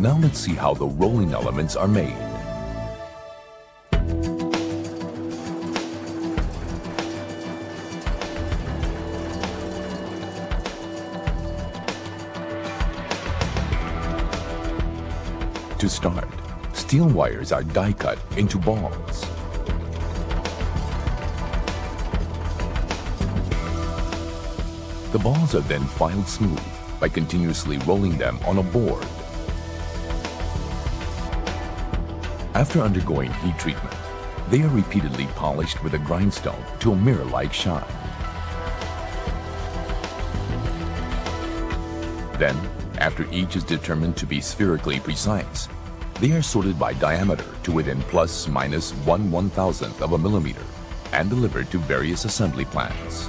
Now let's see how the rolling elements are made. To start, steel wires are die cut into balls. The balls are then filed smooth by continuously rolling them on a board. After undergoing heat treatment, they are repeatedly polished with a grindstone to a mirror-like shine. Then, after each is determined to be spherically precise, they are sorted by diameter to within plus minus one one thousandth of a millimeter and delivered to various assembly plants.